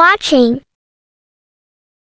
watching.